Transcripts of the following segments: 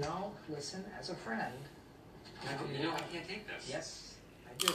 No, listen, as a friend. You know, I can't take this. Yes, I do.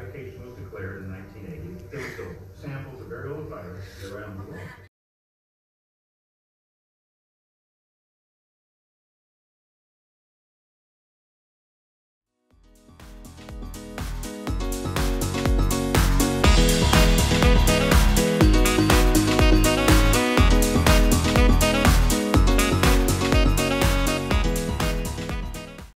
Eradication was declared in 1980, there were samples of variola virus around the world.